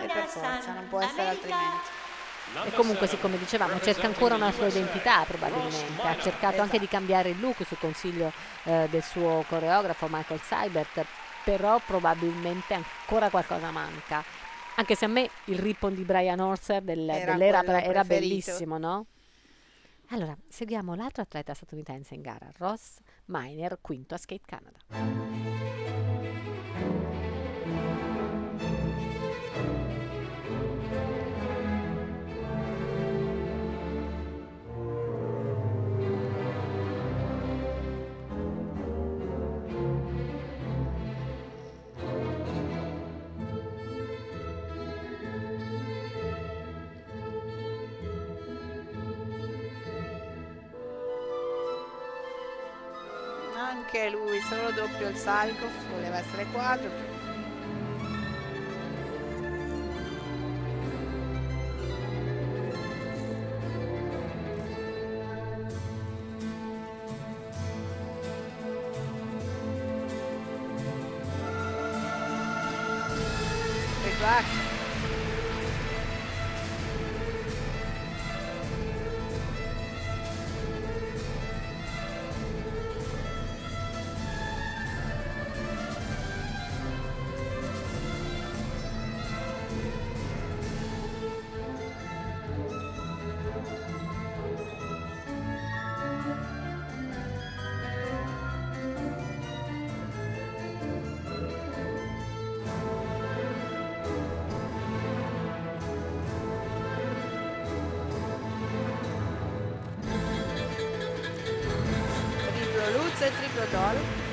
E per forza, non può essere altrimenti. E comunque, sì, come dicevamo, cerca ancora una sua identità probabilmente. Ha cercato anche di cambiare il look su consiglio eh, del suo coreografo Michael Seibert, però probabilmente ancora qualcosa manca. Anche se a me il rippon di Brian Horser del, Era dell'era era bellissimo, no? Allora, seguiamo l'altro atleta statunitense in gara, Ross Miner, quinto a Skate Canada. Anche lui, solo doppio il Salkov, voleva essere quadro. Triplo Centro é Triplodoro.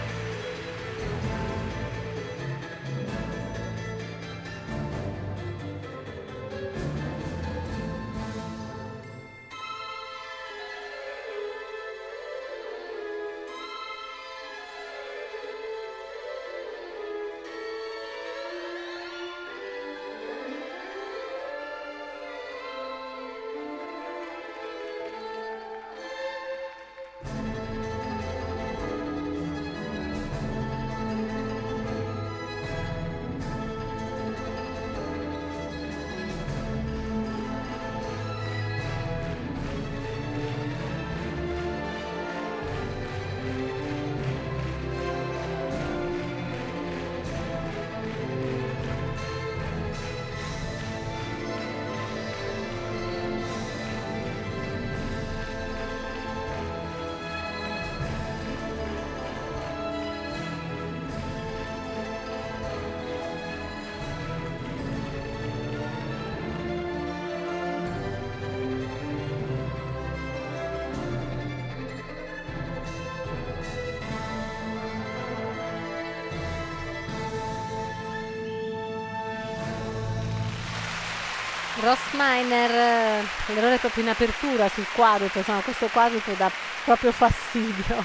E triplo Doll. Ross Miner, eh, l'errore è proprio in apertura sul quadruplo, insomma questo quadruplo dà proprio fastidio.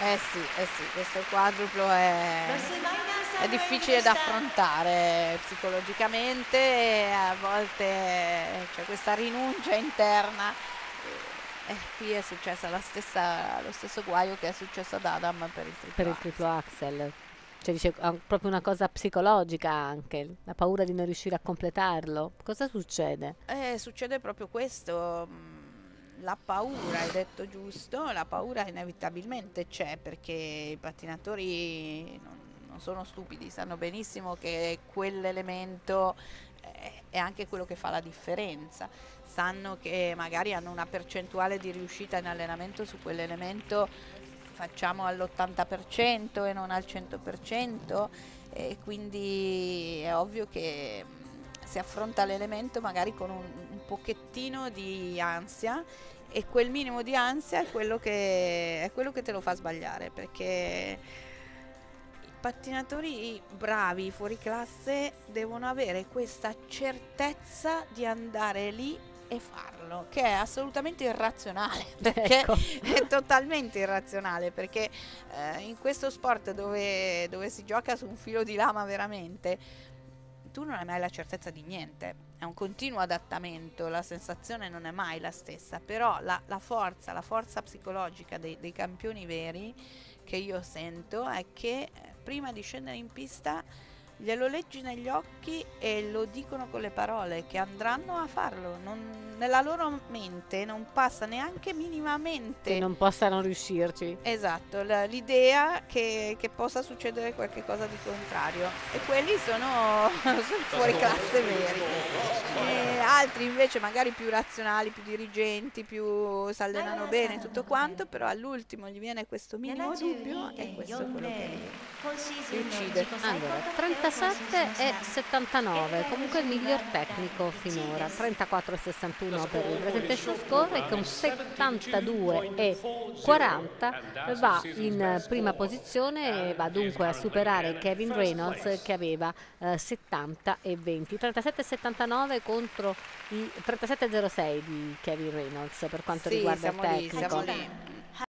Eh sì, eh sì, questo quadruplo è, è difficile da affrontare psicologicamente e a volte c'è questa rinuncia interna. E, e qui è successa la stessa, lo stesso guaio che è successo ad Adam per il triplo. per il triplo axel. Cioè dice proprio una cosa psicologica anche, la paura di non riuscire a completarlo. Cosa succede? Eh, succede proprio questo, mm, la paura, hai detto giusto, la paura inevitabilmente c'è perché i pattinatori non, non sono stupidi, sanno benissimo che quell'elemento eh, è anche quello che fa la differenza, sanno che magari hanno una percentuale di riuscita in allenamento su quell'elemento facciamo all'80% e non al 100% e quindi è ovvio che si affronta l'elemento magari con un, un pochettino di ansia e quel minimo di ansia è quello che, è quello che te lo fa sbagliare perché pattinatori bravi fuori classe devono avere questa certezza di andare lì e farlo, che è assolutamente irrazionale, perché Ecco. è totalmente irrazionale, perché eh, in questo sport dove, dove si gioca su un filo di lama veramente, tu non hai mai la certezza di niente, è un continuo adattamento, la sensazione non è mai la stessa, però la, la forza, la forza psicologica dei, dei campioni veri che io sento è che eh, prima di scendere in pista glielo leggi negli occhi e lo dicono con le parole che andranno a farlo. Non, nella loro mente non passa neanche minimamente. Che non possano riuscirci. Esatto, la, l'idea che, che, possa succedere qualcosa di contrario. E quelli sono, sono fuori classe veri. E altri invece magari più razionali, più dirigenti, più si allenano bene, tutto quanto, però all'ultimo gli viene questo minimo dubbio e questo è quello che li uccide. Allora, 37 e 79, comunque il miglior tecnico finora, 34 e 61 per il presentation score e con 72 e 40 va in prima posizione e va dunque a superare Kevin Reynolds che aveva eh, 70 e 20. 37 e 79 contro i 37 e 06 di Kevin Reynolds per quanto sì, riguarda il tecnico. lì.